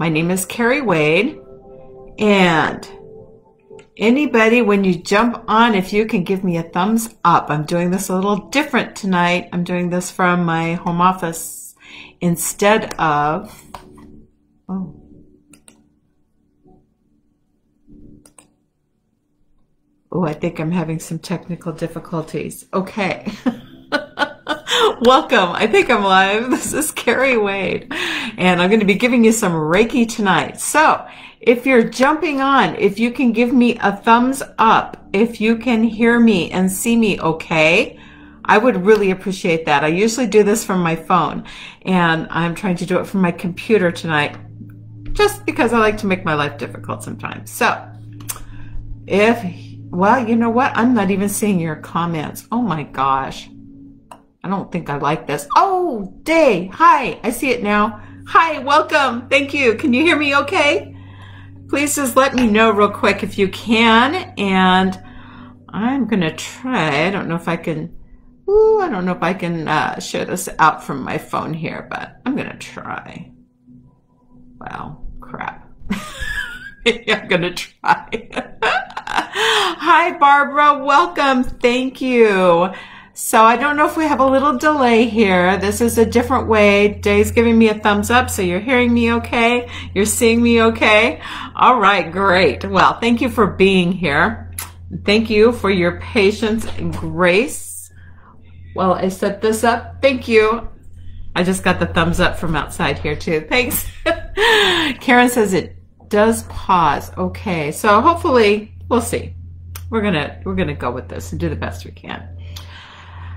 My name is Kerri Wade. And anybody, when you jump on, if you can give me a thumbs up. I'm doing this a little different tonight. I'm doing this from my home office instead of, oh. Oh, I think I'm having some technical difficulties. Okay. Welcome. I think I'm live. This is Kerri Wade, and I'm going to be giving you some Reiki tonight. So, if you're jumping on, if you can give me a thumbs up, if you can hear me and see me okay, I would really appreciate that. I usually do this from my phone, and I'm trying to do it from my computer tonight just because I like to make my life difficult sometimes. So, if, well, you know what? I'm not even seeing your comments. Oh my gosh. I don't think I like this. Oh, Day. Hi. I see it now. Hi. Welcome. Thank you. Can you hear me okay? Please just let me know real quick if you can. And I'm going to try. I don't know if I can. Ooh, I don't know if I can uh, share this out from my phone here, but I'm going to try. Wow. Crap. I'm going to try. Hi, Barbara. Welcome. Thank you. So I don't know if we have a little delay here. This is a different way. Day's giving me a thumbs up, so you're hearing me okay? You're seeing me okay? All right, great. Well, thank you for being here. Thank you for your patience and grace. Well, I set this up. Thank you. I just got the thumbs up from outside here too. Thanks. Karen says it does pause. Okay. So hopefully we'll see. We're going to, we're going to go with this and do the best we can.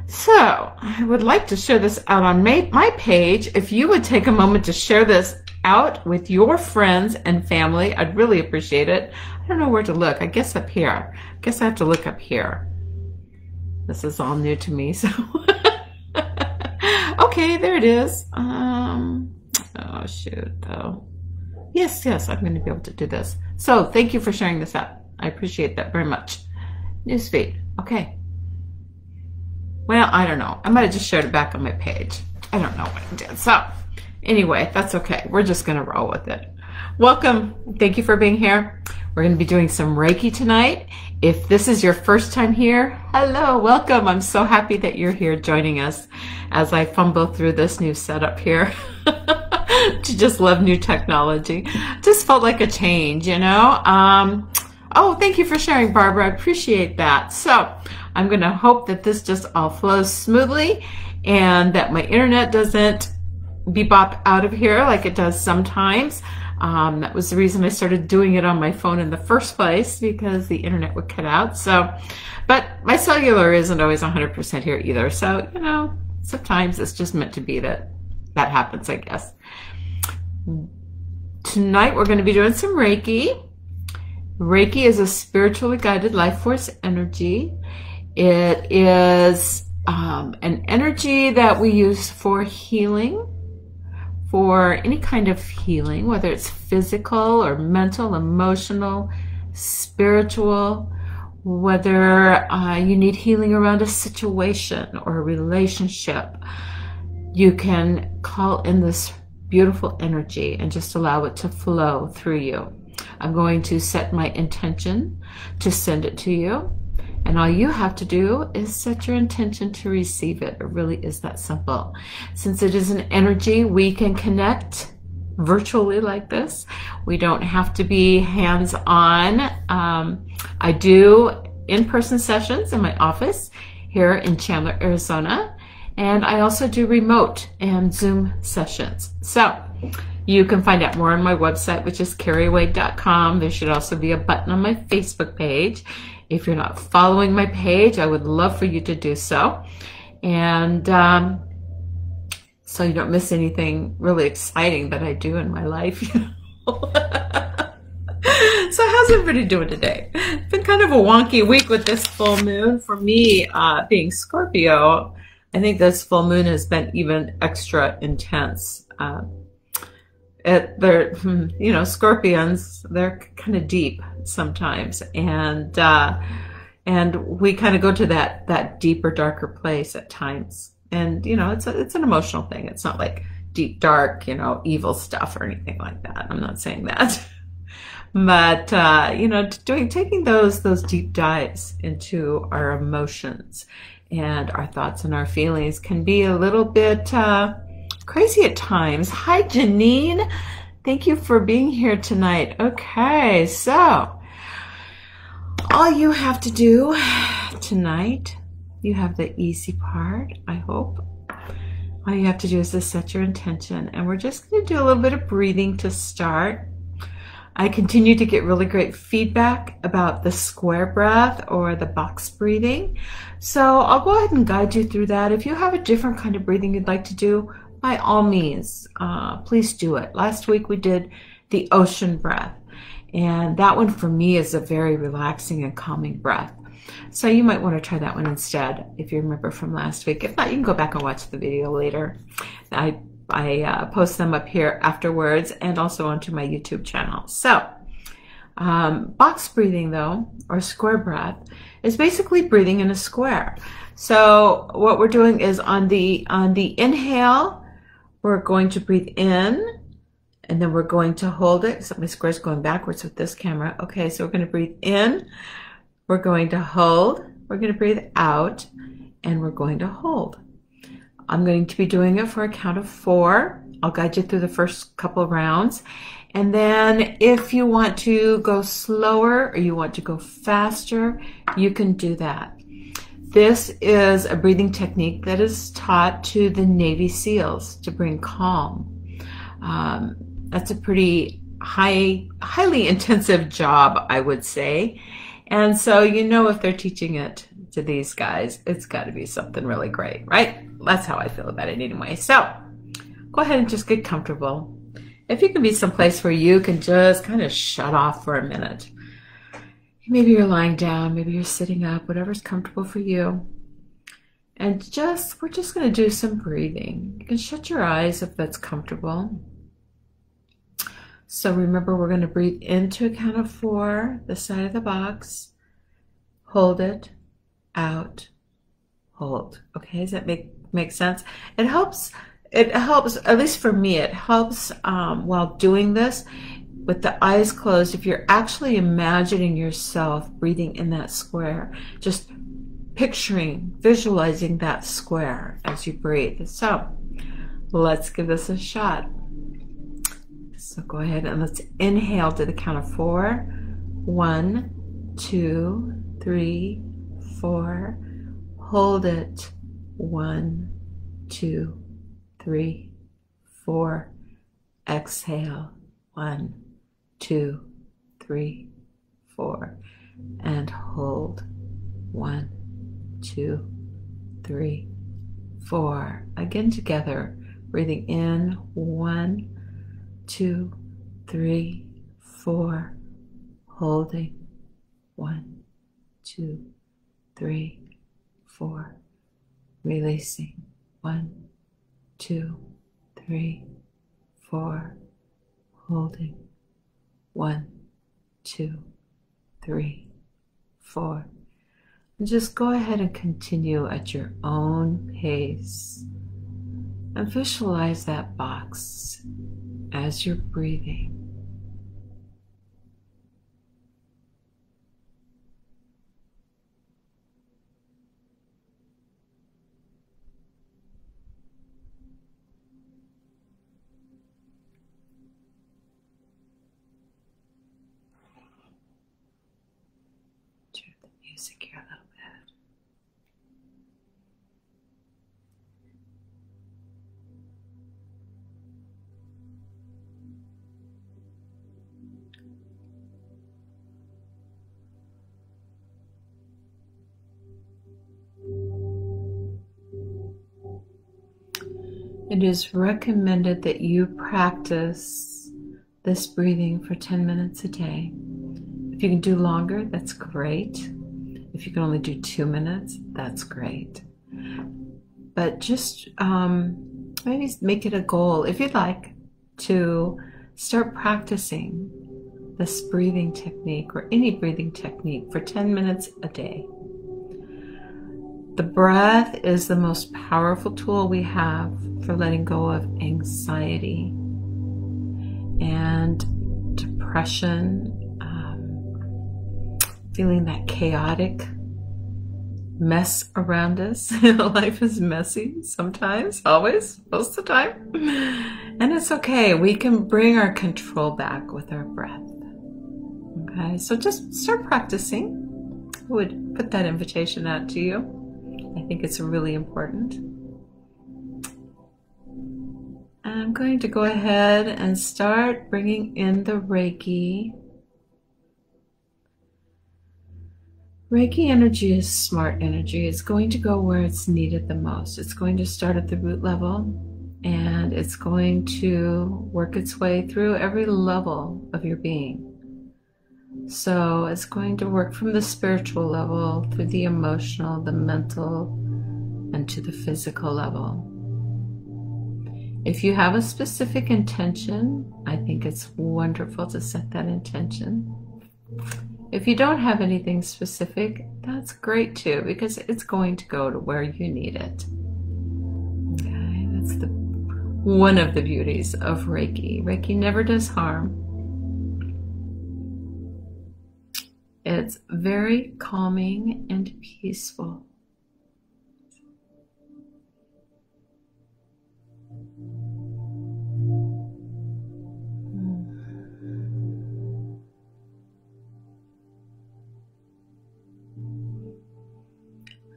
So I would like to share this out on my, my page. If you would take a moment to share this out with your friends and family, I'd really appreciate it. I don't know where to look. I guess up here. I guess I have to look up here. This is all new to me, so. okay, there it is. Um, oh, shoot, though. Yes, yes, I'm going to be able to do this. So thank you for sharing this out. I appreciate that very much. Newsfeed. Okay. Well, I don't know. I might have just showed it back on my page. I don't know what I did. So anyway, that's okay. We're just going to roll with it. Welcome. Thank you for being here. We're going to be doing some Reiki tonight. If this is your first time here, hello, welcome. I'm so happy that you're here joining us as I fumble through this new setup here. to just love new technology. Just felt like a change, you know? Um, oh, thank you for sharing, Barbara. I appreciate that. So I'm going to hope that this just all flows smoothly and that my internet doesn't bebop out of here like it does sometimes. Um, that was the reason I started doing it on my phone in the first place because the internet would cut out. So, but my cellular isn't always 100% here either. So, you know, sometimes it's just meant to be that that happens, I guess. Tonight we're going to be doing some Reiki. Reiki is a spiritually guided life force energy. It is um, an energy that we use for healing, for any kind of healing, whether it's physical or mental, emotional, spiritual, whether uh, you need healing around a situation or a relationship. You can call in this beautiful energy and just allow it to flow through you. I'm going to set my intention to send it to you. And all you have to do is set your intention to receive it. It really is that simple. Since it is an energy, we can connect virtually like this. We don't have to be hands on. Um, I do in person sessions in my office here in Chandler, Arizona. And I also do remote and Zoom sessions. So you can find out more on my website, which is kerriwade.com. There should also be a button on my Facebook page. If you're not following my page, I would love for you to do so. And um, so you don't miss anything really exciting that I do in my life. You know? so how's everybody doing today? It's been kind of a wonky week with this full moon. For me, uh, being Scorpio, I think this full moon has been even extra intense. Uh, it, they're, hmm, you know, scorpions, they're kind of deep sometimes. And, uh, and we kind of go to that, that deeper, darker place at times. And, you know, it's a, it's an emotional thing. It's not like deep, dark, you know, evil stuff or anything like that. I'm not saying that. but uh, you know, doing taking those those deep dives into our emotions and our thoughts and our feelings can be a little bit uh, crazy at times. Hi, Janine. Thank you for being here tonight. Okay, so all you have to do tonight, you have the easy part, I hope. All you have to do is to set your intention, and we're just going to do a little bit of breathing to start. I continue to get really great feedback about the square breath or the box breathing. So I'll go ahead and guide you through that. If you have a different kind of breathing you'd like to do, by all means, uh, please do it. Last week we did the ocean breath, and that one for me is a very relaxing and calming breath. So you might want to try that one instead if you remember from last week. If not, you can go back and watch the video later. I I uh, post them up here afterwards and also onto my YouTube channel. So, um, box breathing though, or square breath, is basically breathing in a square. So what we're doing is on the on the inhale, we're going to breathe in, and then we're going to hold it. So my square's going backwards with this camera. Okay, so we're going to breathe in, we're going to hold, we're going to breathe out, and we're going to hold. I'm going to be doing it for a count of four. I'll guide you through the first couple rounds. And then if you want to go slower or you want to go faster, you can do that. This is a breathing technique that is taught to the Navy SEALs to bring calm. Um, that's a pretty high, highly intensive job, I would say. And so, you know, if they're teaching it to these guys, it's got to be something really great, right? That's how I feel about it anyway. So go ahead and just get comfortable. If you can be someplace where you can just kind of shut off for a minute. Maybe you're lying down, maybe you're sitting up, whatever's comfortable for you. And just, we're just going to do some breathing. You can shut your eyes if that's comfortable. So remember, we're going to breathe into a count of four, the side of the box. Hold it out, hold. Okay, does that make make sense? It helps. It helps, at least for me, it helps um, while doing this with the eyes closed. If you're actually imagining yourself breathing in that square, just picturing, visualizing that square as you breathe. So let's give this a shot. So go ahead and let's inhale to the count of four. One, two, three, four. Hold it. One, two, three, four. Exhale. One, two, three, four. And hold. One, two, three, four. Again together. Breathing in. One, two, three, four. Holding. One, two, three, four. Releasing. One, two, three, four. Holding. One, two, three, four. And just go ahead and continue at your own pace. And visualize that box as you're breathing. It is recommended that you practice this breathing for 10 minutes a day. If you can do longer, that's great. If you can only do two minutes, that's great. But just um, maybe make it a goal, if you'd like, to start practicing this breathing technique or any breathing technique for 10 minutes a day. The breath is the most powerful tool we have for letting go of anxiety and depression, um, feeling that chaotic mess around us. Life is messy sometimes, always, most of the time. And it's okay. We can bring our control back with our breath. Okay, so just start practicing. I would put that invitation out to you. I think it's really important. I'm going to go ahead and start bringing in the Reiki. Reiki energy is smart energy. It's going to go where it's needed the most. It's going to start at the root level and it's going to work its way through every level of your being. So it's going to work from the spiritual level through the emotional, the mental, and to the physical level. If you have a specific intention, I think it's wonderful to set that intention. If you don't have anything specific, that's great too, because it's going to go to where you need it. Okay, that's the one of the beauties of Reiki. Reiki never does harm. It's very calming and peaceful.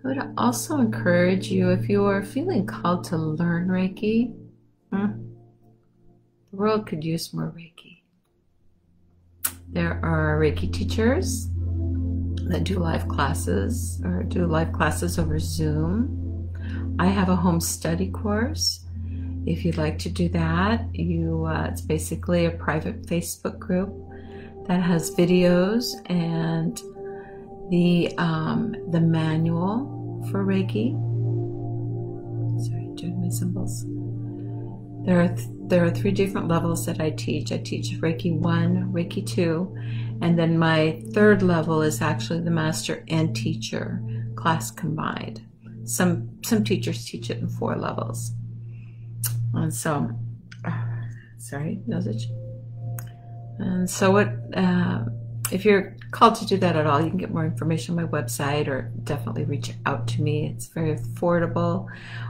I would also encourage you if you are feeling called to learn Reiki, hmm, the world could use more Reiki. There are Reiki teachers that do live classes or do live classes over Zoom. I have a home study course. If you'd like to do that, you uh, it's basically a private Facebook group that has videos and the um, the manual for Reiki. Sorry, doing my symbols. There are th- there are three different levels that I teach. I teach Reiki one, Reiki two, and then my third level is actually the master and teacher class combined. Some some teachers teach it in four levels, and so sorry, nose itch. And so what? Uh, if you're called to do that at all, you can get more information on my website or definitely reach out to me. It's very affordable.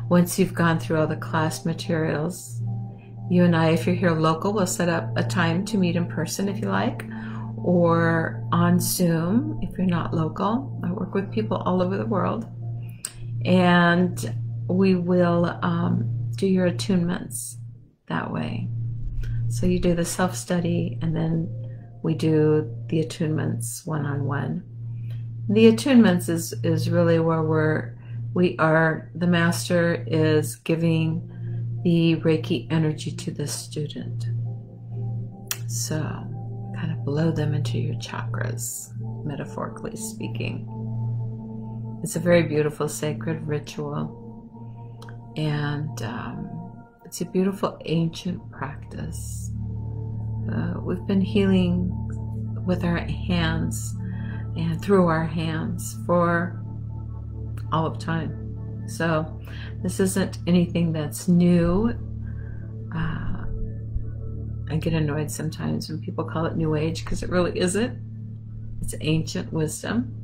Once you've gone through all the class materials, you and I, if you're here local, we'll set up a time to meet in person if you like, or on Zoom if you're not local. I work with people all over the world. And we will um, do your attunements that way. So you do the self study and then we do the attunements one on one. The attunements is, is really where we're, we are, the master is giving the Reiki energy to the student. So, kind of blow them into your chakras, metaphorically speaking. It's a very beautiful sacred ritual, and um, it's a beautiful ancient practice. Uh, we've been healing with our hands and through our hands for all of time. So this isn't anything that's new. Uh, I get annoyed sometimes when people call it New Age because it really isn't. It's ancient wisdom.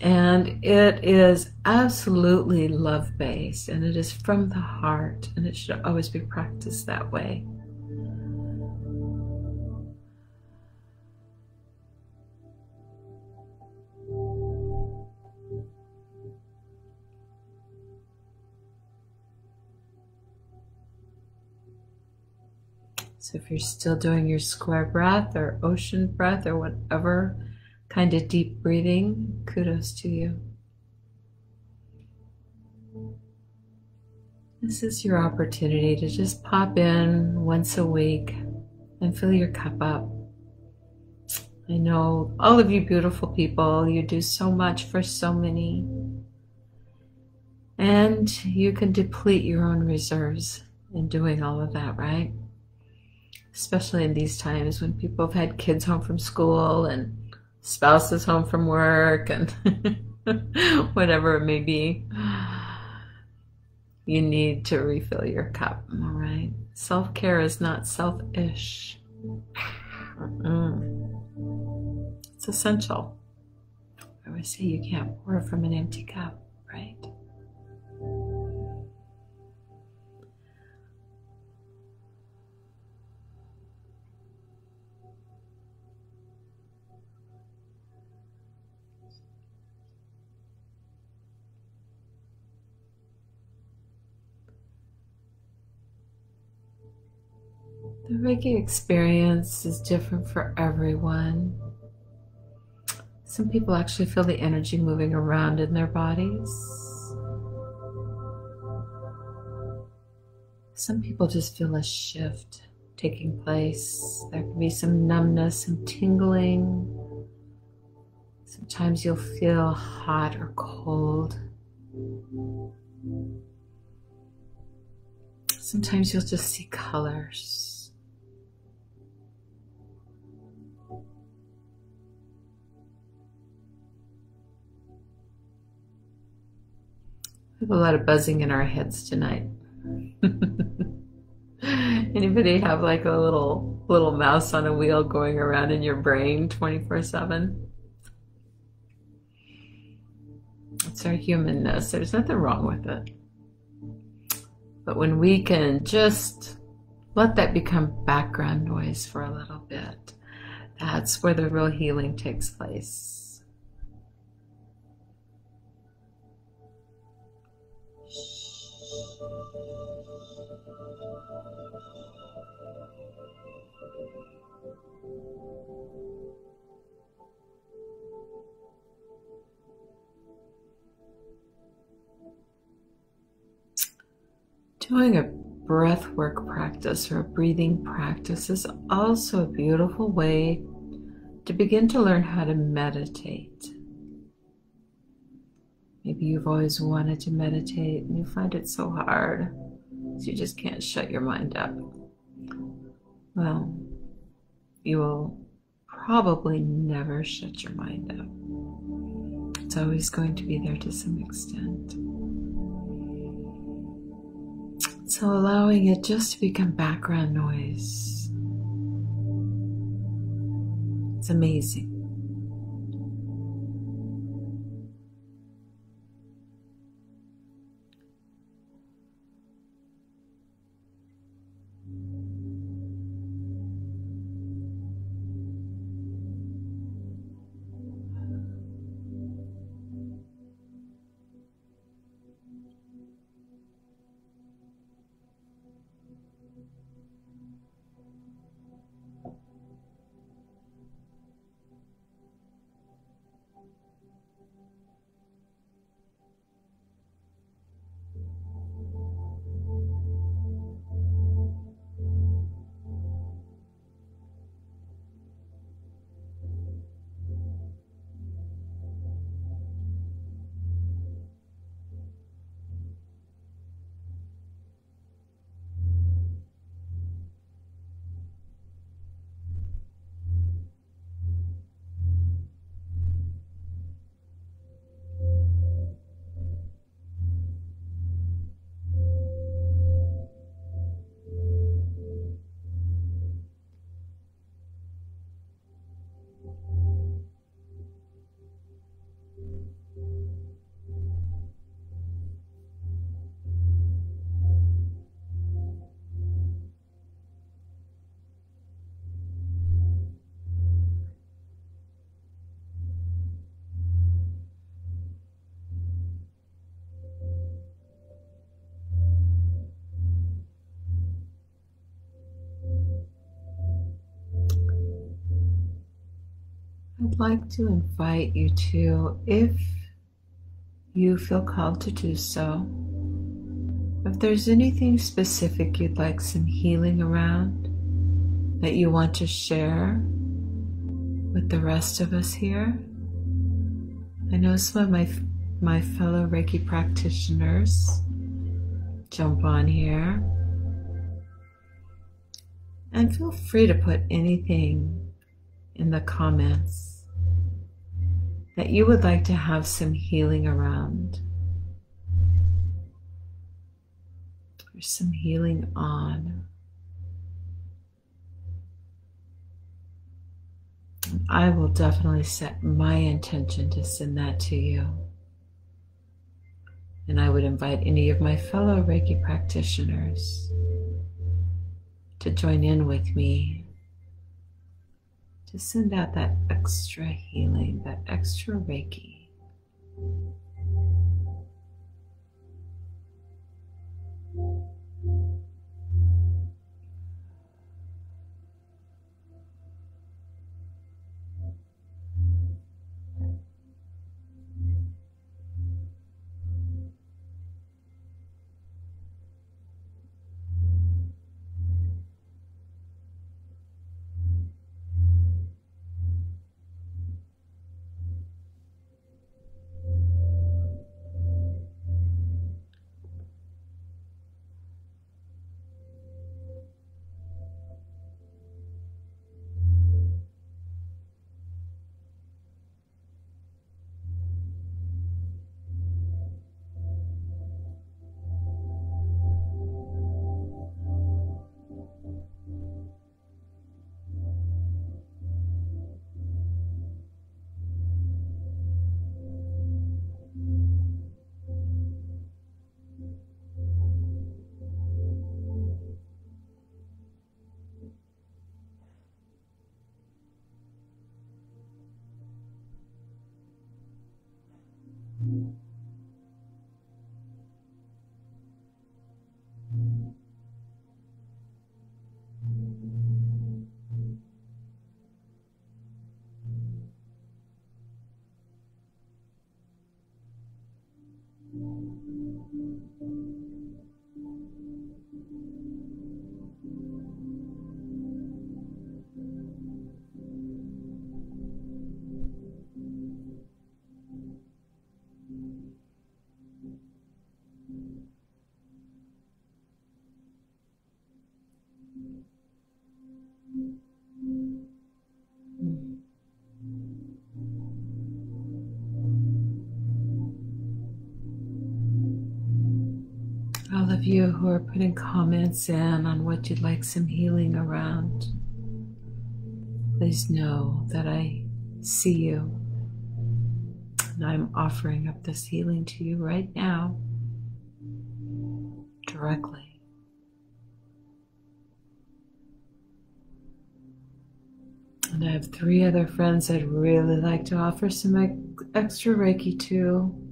And it is absolutely love based and it is from the heart and it should always be practiced that way. So if you're still doing your square breath or ocean breath or whatever kind of deep breathing, kudos to you. This is your opportunity to just pop in once a week and fill your cup up. I know all of you beautiful people, you do so much for so many. And you can deplete your own reserves in doing all of that, right? Especially in these times when people have had kids home from school and spouses home from work and whatever it may be. You need to refill your cup, all right? Self care is not selfish, it's essential. I always say you can't pour from an empty cup, Reiki experience is different for everyone. Some people actually feel the energy moving around in their bodies. Some people just feel a shift taking place. There can be some numbness, some tingling. Sometimes you'll feel hot or cold. Sometimes you'll just see colors. We have a lot of buzzing in our heads tonight. Anybody have like a little little mouse on a wheel going around in your brain 24/7? It's our humanness. There's nothing wrong with it. But when we can just let that become background noise for a little bit, that's where the real healing takes place. Doing a breath work practice or a breathing practice is also a beautiful way to begin to learn how to meditate. Maybe you've always wanted to meditate and you find it so hard, so you just can't shut your mind up. Well, you will probably never shut your mind up. It's always going to be there to some extent. So allowing it just to become background noise. It's amazing. I'd like to invite you to, if you feel called to do so, if there's anything specific you'd like some healing around that you want to share with the rest of us here. I know some of my my fellow Reiki practitioners jump on here. And feel free to put anything in the comments that you would like to have some healing around. Or some healing on. I will definitely set my intention to send that to you. And I would invite any of my fellow Reiki practitioners to join in with me to send out that extra healing, that extra Reiki. Of you who are putting comments in on what you'd like some healing around, please know that I see you and I'm offering up this healing to you right now, directly. And I have three other friends I'd really like to offer some extra Reiki to.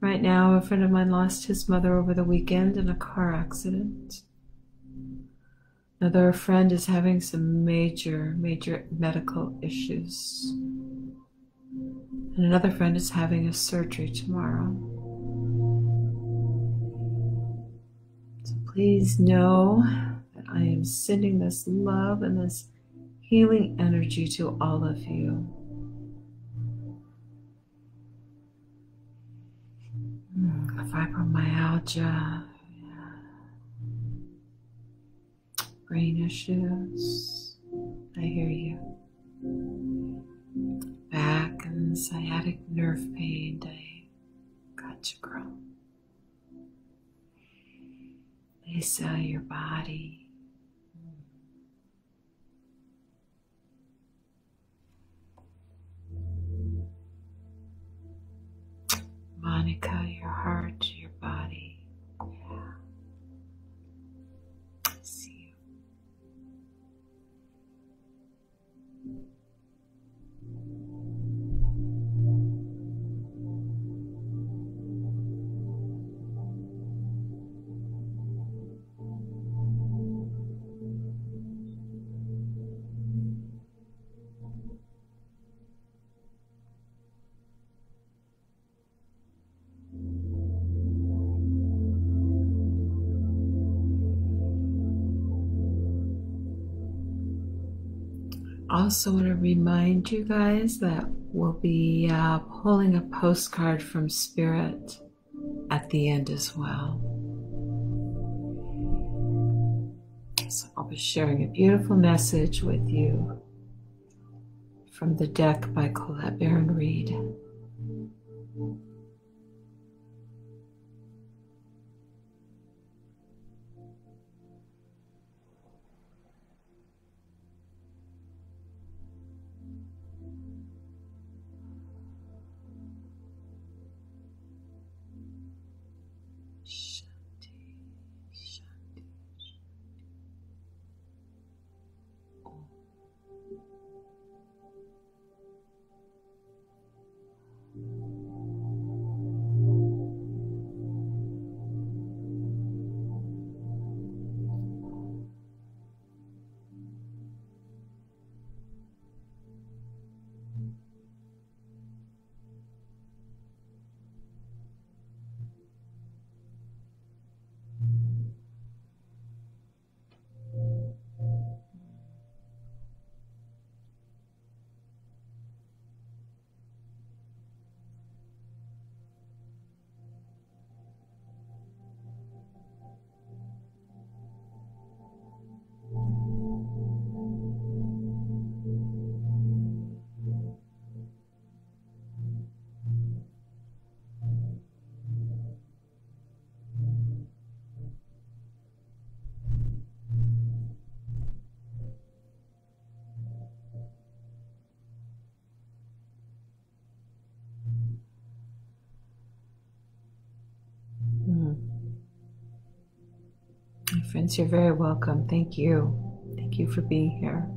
Right now, a friend of mine lost his mother over the weekend in a car accident. Another friend is having some major, major medical issues. And another friend is having a surgery tomorrow. So please know that I am sending this love and this healing energy to all of you. Fibromyalgia, brain issues. I hear you. Back and sciatic nerve pain. I got you, girl. Lisa, your body. Also want to remind you guys that we'll be uh, pulling a postcard from Spirit at the end as well. So I'll be sharing a beautiful message with you from the deck by Colette Baron Reid. You're very welcome. Thank you. Thank you for being here.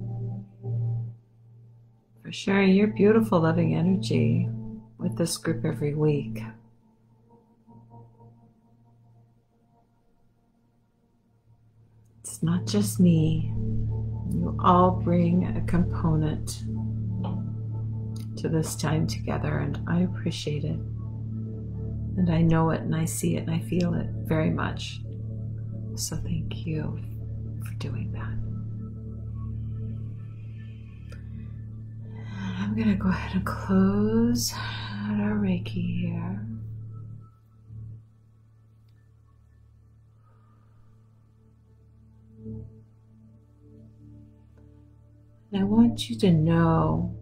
For sharing your beautiful, loving energy with this group every week. It's not just me. You all bring a component to this time together, and I appreciate it. And I know it, and I see it, and I feel it very much. So thank you for doing that. I'm going to go ahead and close out our Reiki here. And I want you to know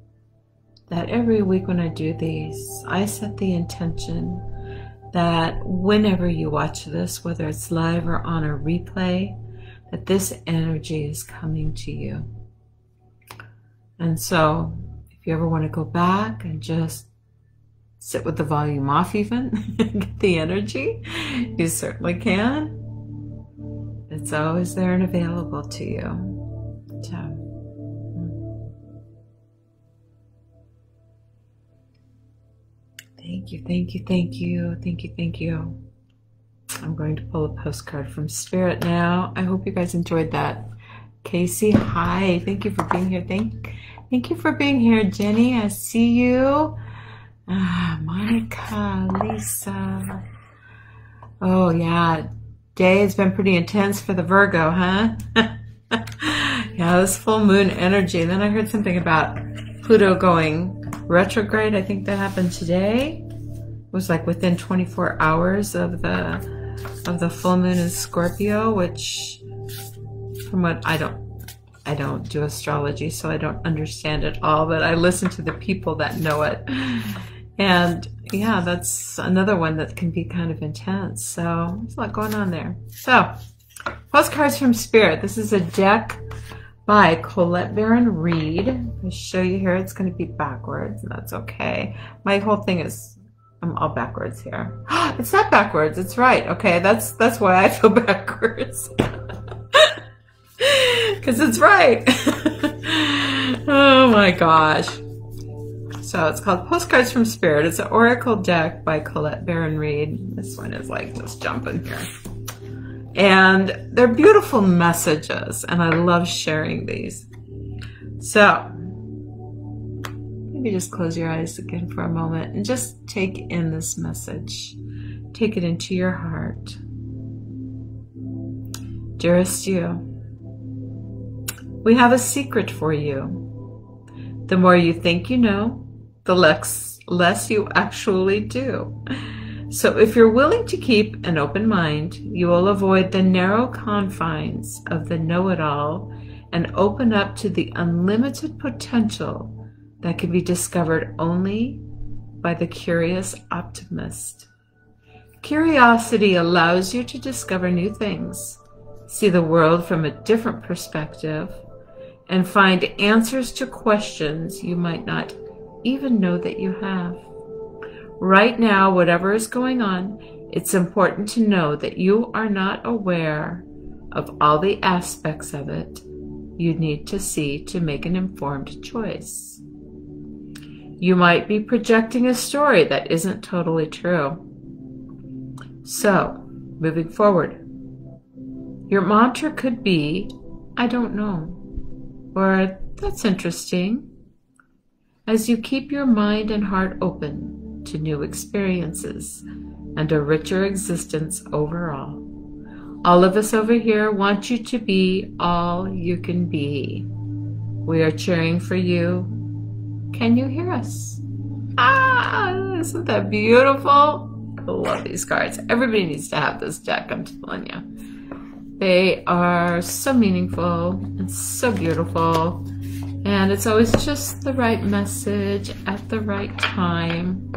that every week when I do these, I set the intention that whenever you watch this, whether it's live or on a replay, that this energy is coming to you. And so, if you ever want to go back and just sit with the volume off, even get the energy, you certainly can. It's always there and available to you. Thank you, thank you, thank you, thank you, thank you. I'm going to pull a postcard from Spirit now. I hope you guys enjoyed that. Casey, hi. Thank you for being here. Thank, thank you for being here, Jenny. I see you. Ah, Monica, Lisa. Oh yeah, day has been pretty intense for the Virgo, huh? yeah, this full moon energy. Then I heard something about Pluto going retrograde. I think that happened today. It was like within 24 hours of the of the full moon in Scorpio, which from what I don't I don't do astrology, so I don't understand it all, but I listen to the people that know it. And yeah, that's another one that can be kind of intense. So there's a lot going on there. So, postcards from Spirit. This is a deck by Colette Baron Reid. I'll show you here. It's going to be backwards, and that's okay. My whole thing is I'm all backwards here. it's not backwards. It's right. Okay, that's that's why I feel backwards. Because it's right. oh my gosh. So it's called Postcards from Spirit. It's an oracle deck by Colette Baron Reid. This one is like just jumping here. And they're beautiful messages, and I love sharing these. So, maybe just close your eyes again for a moment and just take in this message. Take it into your heart. Dearest you, we have a secret for you. The more you think you know, the less, less you actually do. So, if you're willing to keep an open mind, you will avoid the narrow confines of the know it all and open up to the unlimited potential that can be discovered only by the curious optimist. Curiosity allows you to discover new things, see the world from a different perspective, and find answers to questions you might not even know that you have. Right now, whatever is going on, it's important to know that you are not aware of all the aspects of it you need to see to make an informed choice. You might be projecting a story that isn't totally true. So, moving forward, your mantra could be, I don't know, or that's interesting, as you keep your mind and heart open to new experiences and a richer existence overall. All of us over here want you to be all you can be. We are cheering for you. Can you hear us? Ah, isn't that beautiful? I love these cards. Everybody needs to have this deck, I'm telling you. They are so meaningful and so beautiful. And it's always just the right message at the right time.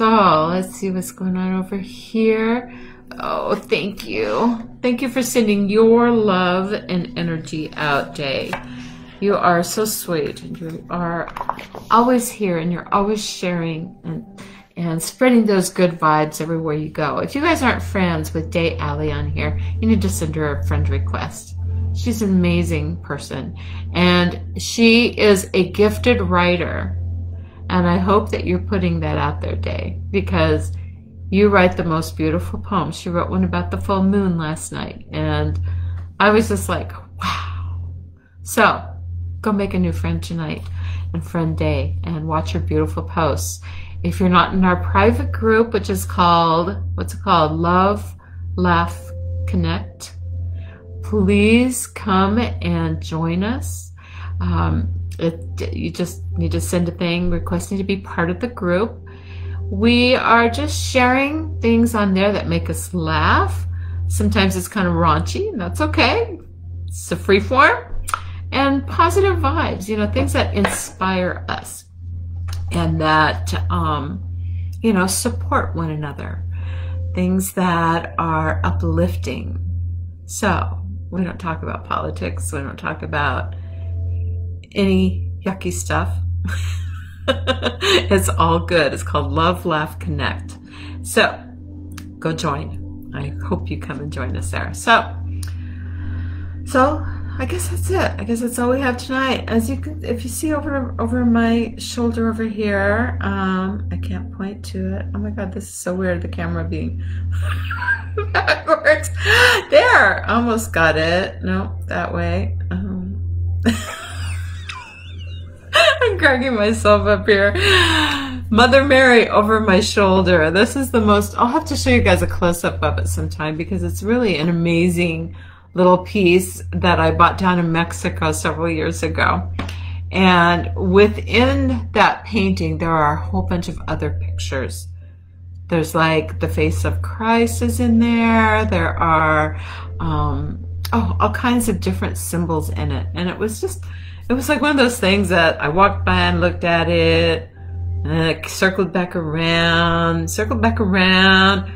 So let's see what's going on over here. Oh, thank you. Thank you for sending your love and energy out, Day. You are so sweet and you are always here and you're always sharing and and spreading those good vibes everywhere you go. If you guys aren't friends with Day Alley on here, you need to send her a friend request. She's an amazing person and she is a gifted writer. And I hope that you're putting that out there, Day, because you write the most beautiful poems. She wrote one about the full moon last night, and I was just like, wow. So go make a new friend tonight and friend day and watch her beautiful posts. If you're not in our private group, which is called, what's it called? Love, Laugh, Connect, please come and join us. Um, it, you just need to send a thing requesting to be part of the group. We are just sharing things on there that make us laugh. Sometimes it's kind of raunchy, and that's okay. It's a free form. And positive vibes, you know, things that inspire us and that, um, you know, support one another. Things that are uplifting. So, we don't talk about politics. We don't talk about any yucky stuff. it's all good. It's called Love, Laugh, Connect. So go join. I hope you come and join us there. So, so I guess that's it. I guess that's all we have tonight. As you can, if you see over over my shoulder over here, um, I can't point to it. Oh my God, this is so weird. The camera being backwards. There, almost got it. No, that way. Um. I'm cracking myself up here. Mother Mary over my shoulder. This is the most, I'll have to show you guys a close up of it sometime because it's really an amazing little piece that I bought down in Mexico several years ago. And within that painting, there are a whole bunch of other pictures. There's like the face of Christ is in there. There are, um, oh, all kinds of different symbols in it. And it was just, it was like one of those things that I walked by and looked at it, and it circled back around, circled back around,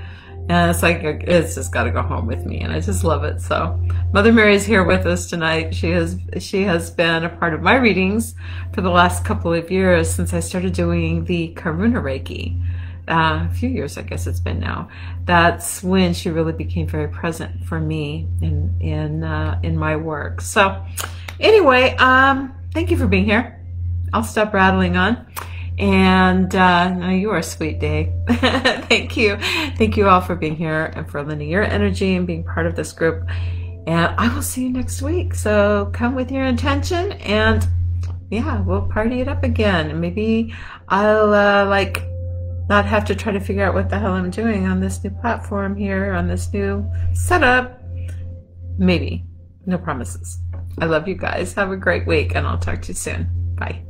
and it's like it's just got to go home with me, and I just love it. So, Mother Mary is here with us tonight. She has she has been a part of my readings for the last couple of years since I started doing the Karuna Reiki. Uh, a few years, I guess it's been now. That's when she really became very present for me in in uh, in my work. So Anyway, um, thank you for being here. I'll stop rattling on. And uh, no, you are a sweet day. thank you. Thank you all for being here and for lending your energy and being part of this group. And I will see you next week. So come with your intention and yeah, we'll party it up again. And maybe I'll uh, like not have to try to figure out what the hell I'm doing on this new platform here, on this new setup. Maybe. No promises. I love you guys. Have a great week, and I'll talk to you soon. Bye.